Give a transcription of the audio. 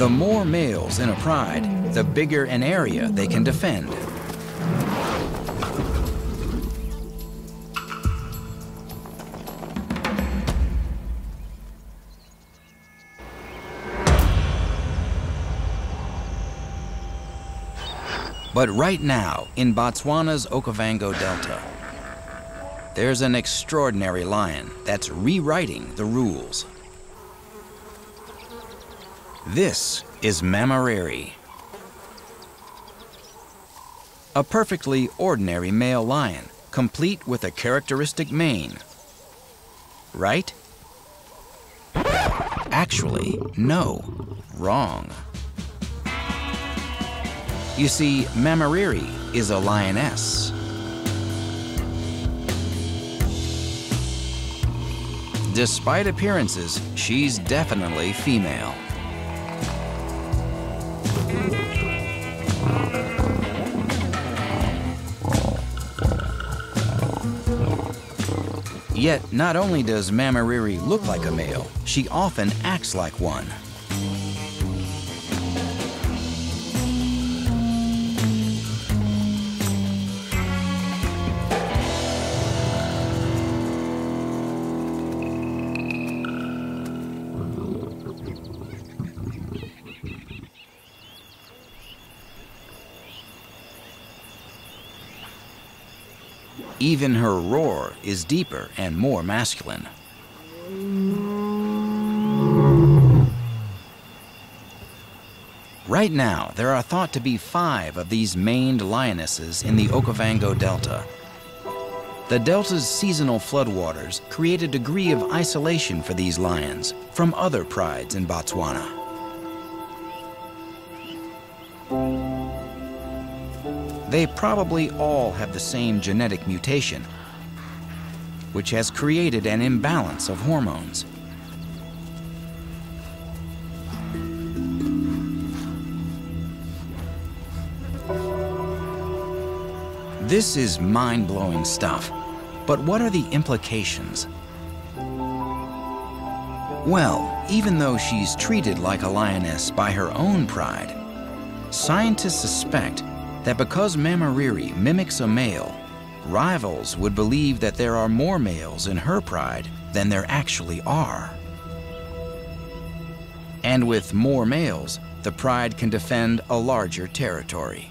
The more males in a pride, the bigger an area they can defend. But right now, in Botswana's Okavango Delta, there's an extraordinary lion that's rewriting the rules. This is Mmamoriri, a perfectly ordinary male lion, complete with a characteristic mane. Right? Actually, no. Wrong. You see, Mmamoriri is a lioness. Despite appearances, she's definitely female. Yet, not only does Mmamoriri look like a male, she often acts like one. Even her roar is deeper and more masculine. Right now, there are thought to be five of these maned lionesses in the Okavango Delta. The delta's seasonal floodwaters create a degree of isolation for these lions from other prides in Botswana. They probably all have the same genetic mutation, which has created an imbalance of hormones. This is mind-blowing stuff, but what are the implications? Well, even though she's treated like a lioness by her own pride, scientists suspect that because Mmamoriri mimics a male, rivals would believe that there are more males in her pride than there actually are. And with more males, the pride can defend a larger territory.